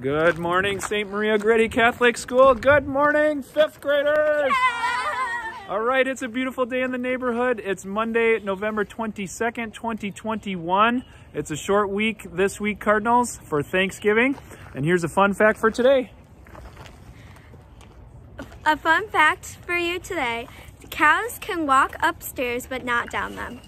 Good morning, St. Maria Goretti Catholic School. Good morning, fifth graders. All right, it's a beautiful day in the neighborhood. It's Monday, November 22nd, 2021. It's a short week this week, Cardinals, for Thanksgiving. And here's a fun fact for today. A fun fact for you today cows can walk upstairs but not down them.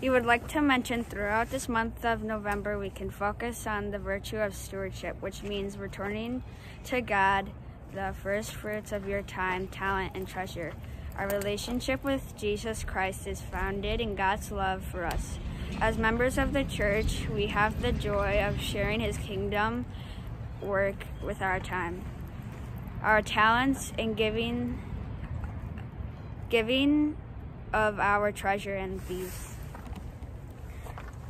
We would like to mention throughout this month of November, we can focus on the virtue of stewardship, which means returning to God the first fruits of your time, talent, and treasure. Our relationship with Jesus Christ is founded in God's love for us. As members of the church, we have the joy of sharing his kingdom work with our time. Our talents and giving giving of our treasure and these.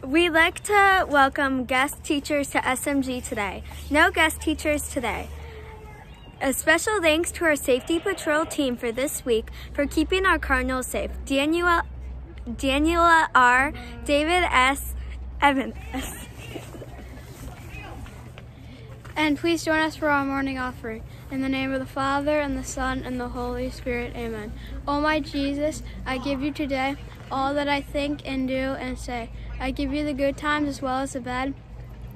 We'd like to welcome guest teachers to SMG today. No guest teachers today. A special thanks to our Safety Patrol team for this week for keeping our Cardinals safe. Daniela, Daniela R., David S., Evan S. And please join us for our morning offering. In the name of the Father, and the Son, and the Holy Spirit, amen. O oh my Jesus, I give you today all that I think and do and say. I give you the good times as well as the bad,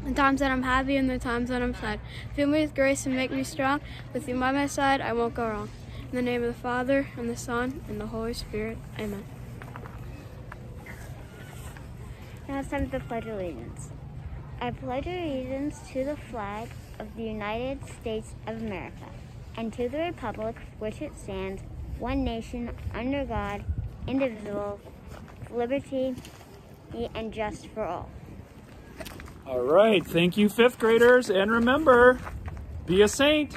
the times that I'm happy and the times that I'm sad. Fill me with grace and make me strong. With you by my side, I won't go wrong. In the name of the Father, and the Son, and the Holy Spirit, amen. Now it's time for the Pledge of Allegiance. I pledge allegiance to the flag of the United States of America and to the republic for which it stands, one nation, under God, indivisible, liberty and just for all. All right. Thank you, fifth graders. And remember, be a saint.